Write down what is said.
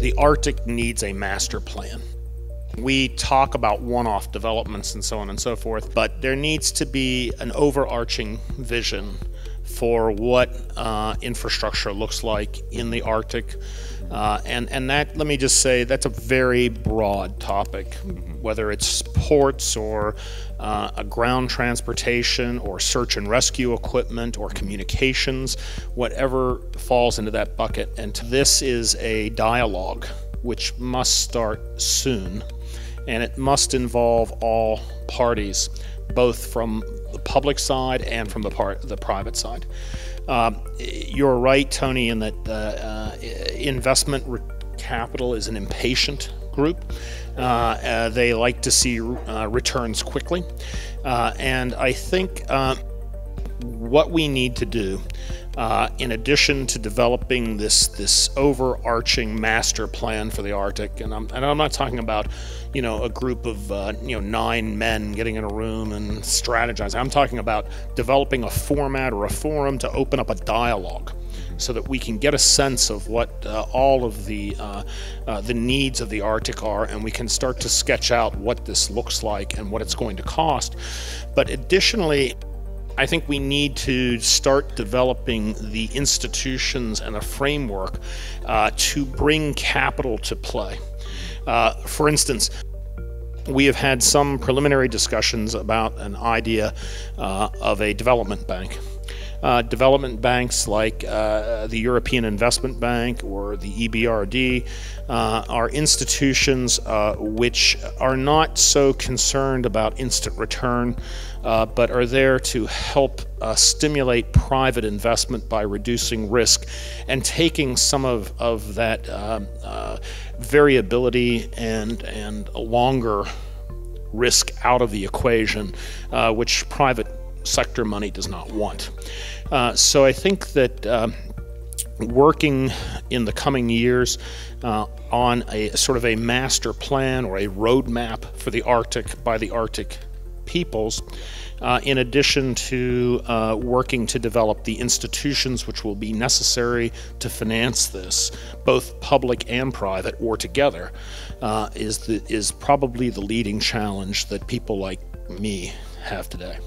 The Arctic needs a master plan. We talk about one off developments and so on and so forth, but there needs to be an overarching vision for what uh, infrastructure looks like in the Arctic. Uh, and, and that, let me just say, that's a very broad topic, whether it's ports or uh, a ground transportation or search and rescue equipment or communications, whatever falls into that bucket. And this is a dialogue which must start soon and it must involve all parties, both from the public side and from the part the private side. Uh, you're right, Tony, in that uh, investment capital is an impatient group. Uh, uh, they like to see uh, returns quickly, and I think what we need to do uh, in addition to developing this this overarching master plan for the Arctic, and I'm, and I'm not talking about, you know, a group of uh, you know nine men getting in a room and strategizing. I'm talking about developing a format or a forum to open up a dialogue so that we can get a sense of what uh, all of the uh, uh, the needs of the Arctic are, and we can start to sketch out what this looks like and what it's going to cost. But additionally, I think we need to start developing the institutions and a framework uh, to bring capital to play. Uh, for instance, we have had some preliminary discussions about an idea uh, of a development bank. Uh, development banks like uh, the European Investment Bank or the EBRD uh, are institutions uh, which are not so concerned about instant return, uh, but are there to help uh, stimulate private investment by reducing risk and taking some of, of that variability and, and longer risk out of the equation, which private sector money does not want. Uh, so I think that uh, working in the coming years uh, on a sort of a master plan or a roadmap for the Arctic by the Arctic peoples, uh, in addition to uh, working to develop the institutions which will be necessary to finance this, both public and private or together, uh, is, the, is probably the leading challenge that people like me have today.